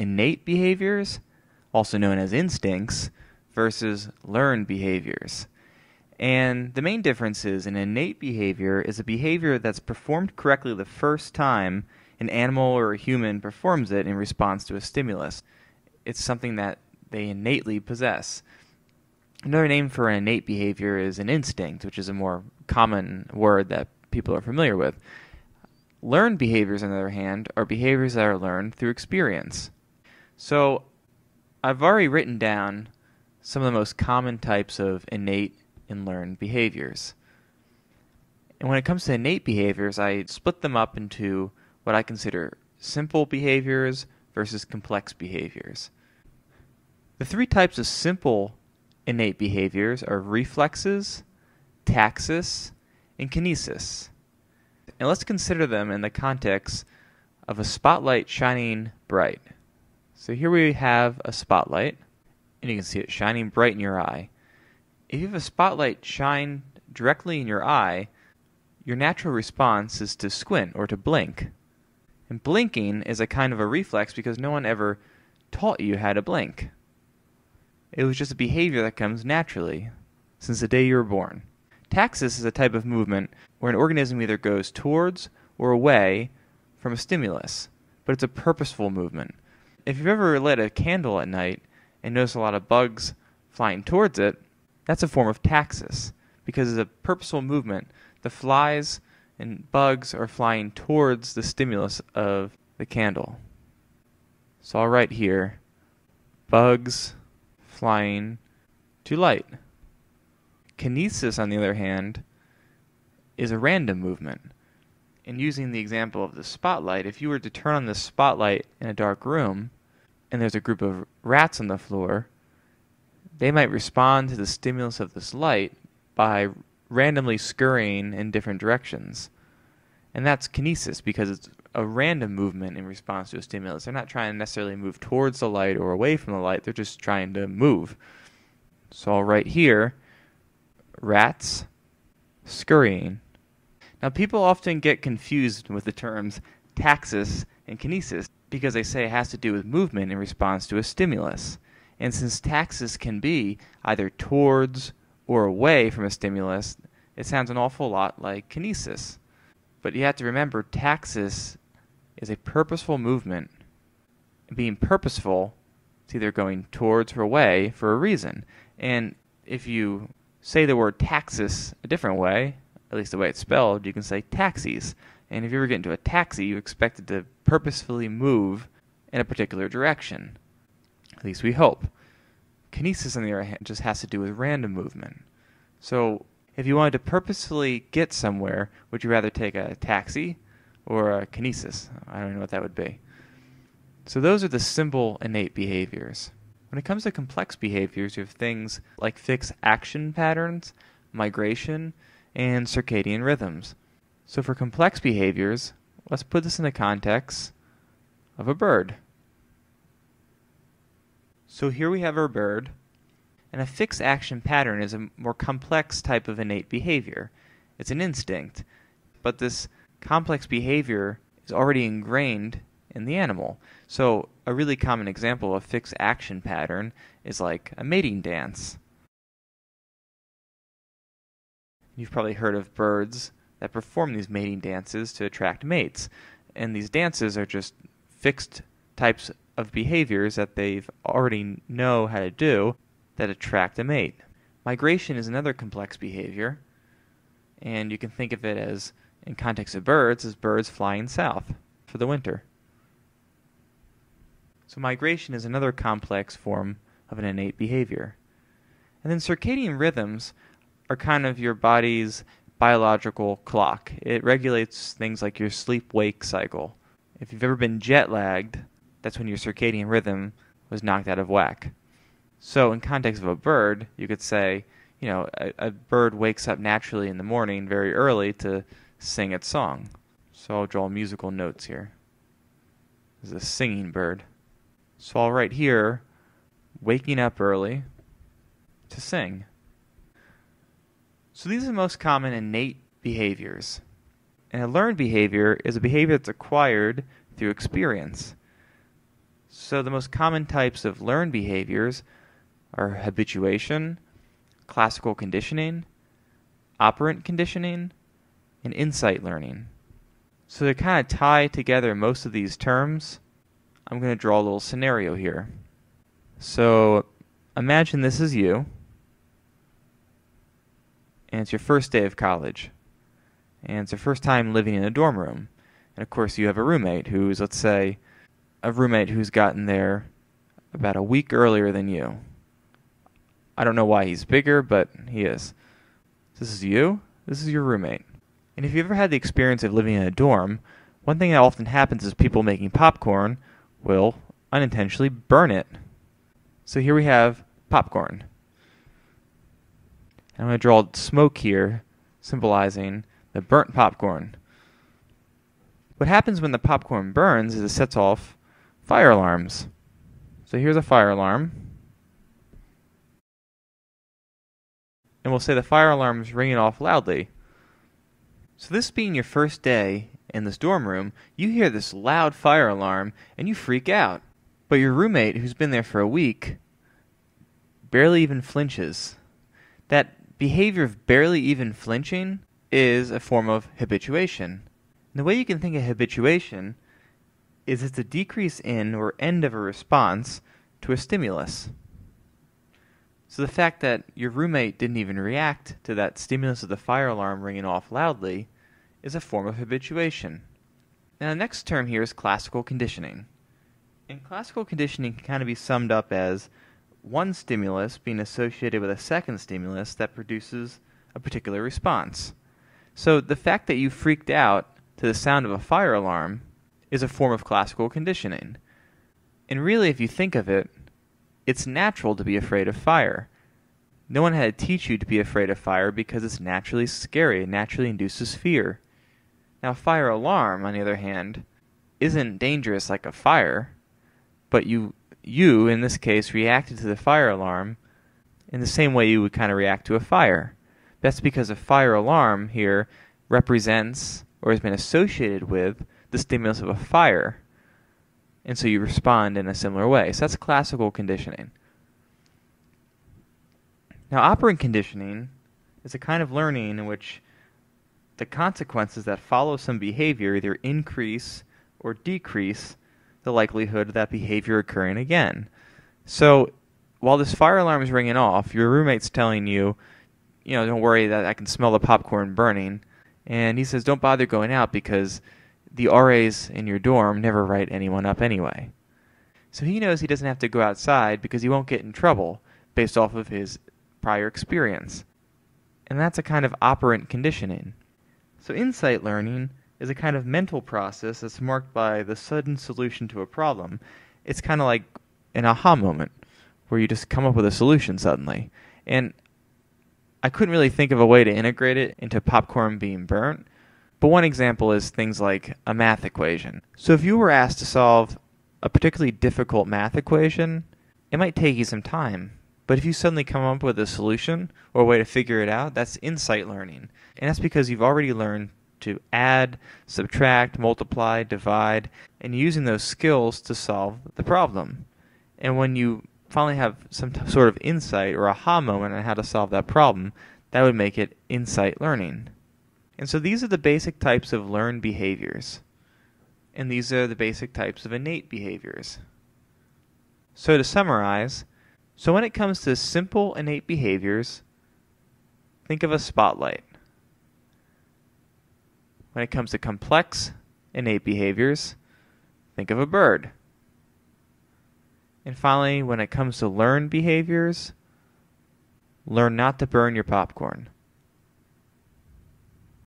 innate behaviors, also known as instincts, versus learned behaviors. And the main difference is an innate behavior is a behavior that's performed correctly the first time an animal or a human performs it in response to a stimulus. It's something that they innately possess. Another name for an innate behavior is an instinct, which is a more common word that people are familiar with. Learned behaviors, on the other hand, are behaviors that are learned through experience. So, I've already written down some of the most common types of innate and learned behaviors. And when it comes to innate behaviors, I split them up into what I consider simple behaviors versus complex behaviors. The three types of simple innate behaviors are reflexes, taxis, and kinesis. And let's consider them in the context of a spotlight shining bright. So here we have a spotlight, and you can see it shining bright in your eye. If you have a spotlight shine directly in your eye, your natural response is to squint or to blink. And blinking is a kind of a reflex because no one ever taught you how to blink. It was just a behavior that comes naturally since the day you were born. Taxis is a type of movement where an organism either goes towards or away from a stimulus, but it's a purposeful movement. If you've ever lit a candle at night and noticed a lot of bugs flying towards it, that's a form of taxis because it's a purposeful movement. The flies and bugs are flying towards the stimulus of the candle. So I'll write here bugs flying to light. Kinesis, on the other hand, is a random movement. And using the example of the spotlight, if you were to turn on the spotlight in a dark room and there's a group of rats on the floor, they might respond to the stimulus of this light by randomly scurrying in different directions. And that's kinesis because it's a random movement in response to a stimulus. They're not trying to necessarily move towards the light or away from the light, they're just trying to move. So write here rats scurrying. Now, people often get confused with the terms taxis and kinesis because they say it has to do with movement in response to a stimulus. And since taxis can be either towards or away from a stimulus, it sounds an awful lot like kinesis. But you have to remember, taxis is a purposeful movement. Being purposeful, it's either going towards or away for a reason. And if you say the word taxis a different way, at least the way it's spelled, you can say taxis. And if you ever get into a taxi, you expect it to purposefully move in a particular direction. At least we hope. Kinesis, on the other hand, just has to do with random movement. So if you wanted to purposefully get somewhere, would you rather take a taxi or a kinesis? I don't know what that would be. So those are the simple innate behaviors. When it comes to complex behaviors, you have things like fixed action patterns, migration, and circadian rhythms. So for complex behaviors, let's put this in the context of a bird. So here we have our bird, and a fixed action pattern is a more complex type of innate behavior. It's an instinct, but this complex behavior is already ingrained in the animal. So, a really common example of a fixed action pattern is like a mating dance. You've probably heard of birds that perform these mating dances to attract mates. And these dances are just fixed types of behaviors that they've already know how to do that attract a mate. Migration is another complex behavior, and you can think of it as, in context of birds, as birds flying south for the winter. So migration is another complex form of an innate behavior. And then circadian rhythms are kind of your body's biological clock. It regulates things like your sleep wake cycle. If you've ever been jet lagged, that's when your circadian rhythm was knocked out of whack. So, in context of a bird, you could say, you know, a, a, bird wakes up naturally in the morning very early to sing its song. So I'll draw musical notes here. This is a singing bird. So I'll write here, waking up early to sing. So these are the most common innate behaviors. And a learned behavior is a behavior that's acquired through experience. So the most common types of learned behaviors are habituation, classical conditioning, operant conditioning, and insight learning. So to kind of tie together most of these terms, I'm going to draw a little scenario here. So imagine this is you, and it's your first day of college, and it's your first time living in a dorm room. And of course, you have a roommate who's, let's say, a roommate who's gotten there about a week earlier than you. I don't know why he's bigger, but he is. This is you. This is your roommate. And if you've ever had the experience of living in a dorm, one thing that often happens is people making popcorn will unintentionally burn it. So here we have popcorn. I'm going to draw smoke here, symbolizing the burnt popcorn. What happens when the popcorn burns is it sets off fire alarms. So here's a fire alarm. And we'll say the fire alarm is ringing off loudly. So this being your first day in this dorm room, you hear this loud fire alarm and you freak out. But your roommate, who's been there for a week, barely even flinches. That behavior of barely even flinching is a form of habituation. And the way you can think of habituation is it's a decrease in or end of a response to a stimulus. So the fact that your roommate didn't even react to that stimulus of the fire alarm ringing off loudly is a form of habituation. Now the next term here is classical conditioning. And classical conditioning can kind of be summed up as one stimulus being associated with a second stimulus that produces a particular response. So the fact that you freaked out to the sound of a fire alarm is a form of classical conditioning. And really, if you think of it, it's natural to be afraid of fire. No one had to teach you to be afraid of fire because it's naturally scary. It naturally induces fear. Now, fire alarm, on the other hand, isn't dangerous like a fire, but you, you in this case, reacted to the fire alarm in the same way you would kind of react to a fire. That's because a fire alarm here represents or has been associated with the stimulus of a fire. And so you respond in a similar way. So that's classical conditioning. Now, operant conditioning is a kind of learning in which the consequences that follow some behavior either increase or decrease the likelihood of that behavior occurring again. So, while this fire alarm is ringing off, your roommate's telling you, you know, don't worry that I can smell the popcorn burning. And he says, don't bother going out because the RAs in your dorm never write anyone up anyway. So he knows he doesn't have to go outside because he won't get in trouble based off of his prior experience. And that's a kind of operant conditioning. So insight learning is a kind of mental process that's marked by the sudden solution to a problem. It's kind of like an aha moment where you just come up with a solution suddenly. And I couldn't really think of a way to integrate it into popcorn being burnt, but one example is things like a math equation. So if you were asked to solve a particularly difficult math equation, it might take you some time. But if you suddenly come up with a solution or a way to figure it out, that's insight learning. And that's because you've already learned to add, subtract, multiply, divide, and using those skills to solve the problem. And when you finally have some t- sort of insight or aha moment on how to solve that problem, that would make it insight learning. And so these are the basic types of learned behaviors. And these are the basic types of innate behaviors. So to summarize, so when it comes to simple innate behaviors, think of a spotlight. When it comes to complex innate behaviors, think of a bird. And finally, when it comes to learned behaviors, learn not to burn your popcorn.